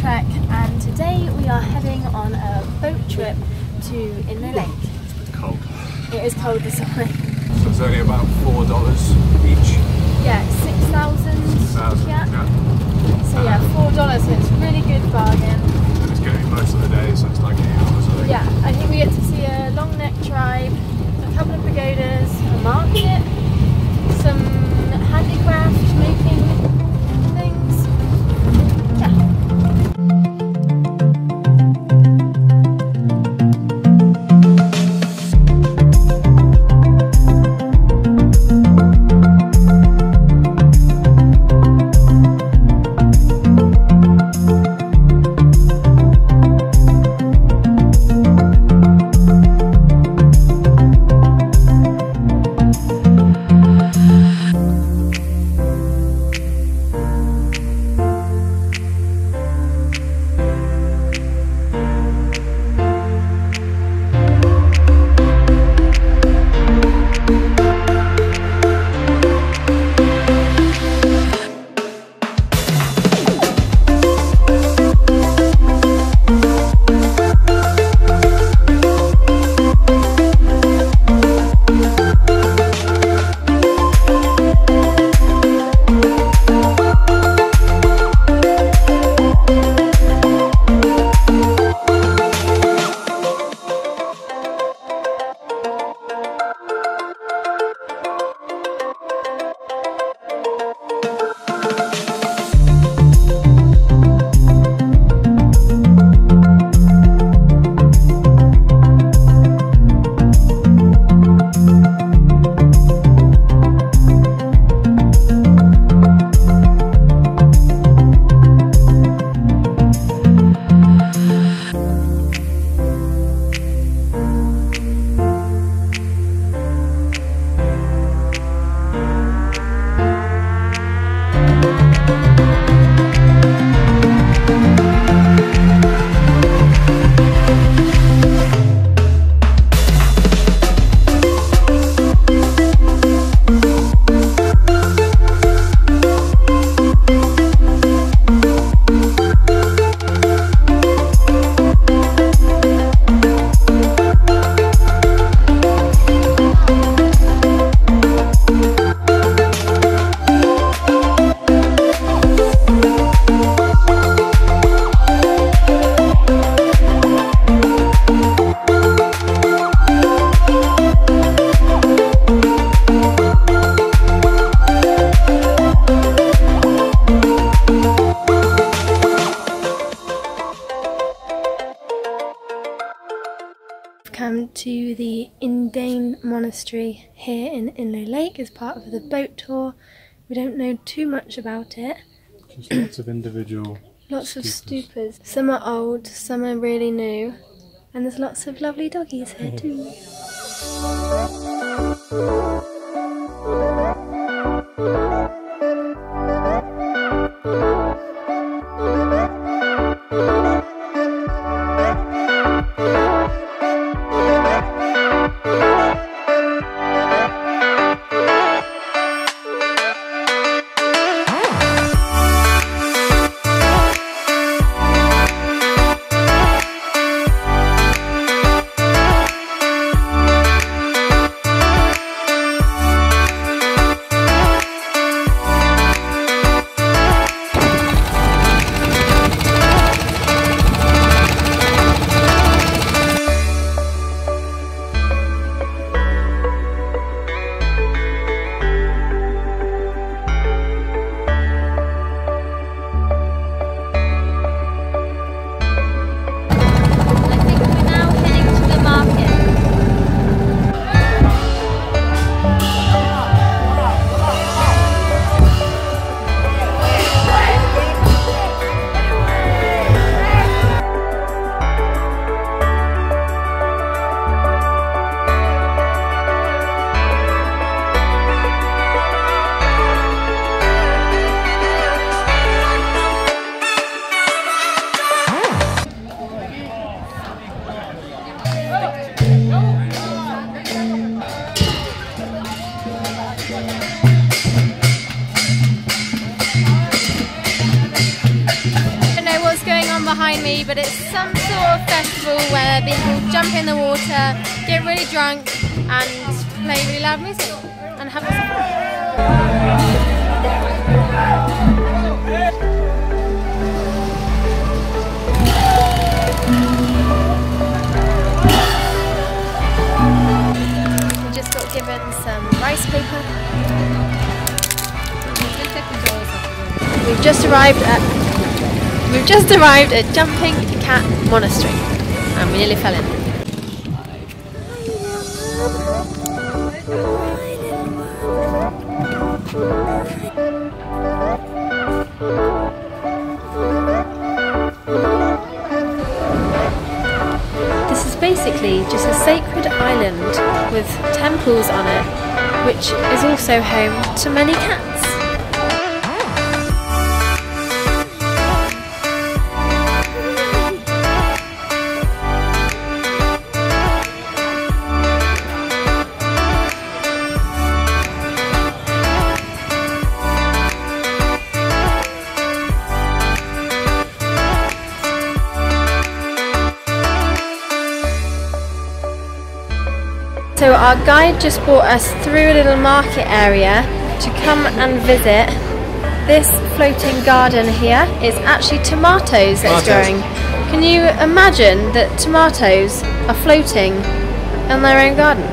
Trek and today we are heading on a boat trip to Inle Lake. It's cold. It is cold this morning. So it's only about four dollars each. Yeah, 6,000 Thousand. yeah. Yeah. To the Indein Monastery here in Inle Lake as part of the boat tour. We don't know too much about it. Just lots of individual. Lots of stupas. Some are old, some are really new. And there's lots of lovely doggies here too. But it's some sort of festival where people jump in the water, get really drunk, and play really loud music and have a We just got given some rice paper. We've just arrived at we've just arrived at Jumping Cat Monastery, and we nearly fell in. This is basically just a sacred island with temples on it, which is also home to many cats. So our guide just brought us through a little market area to come and visit this floating garden here. It's actually tomatoes that's growing. Can you imagine that tomatoes are floating in their own garden?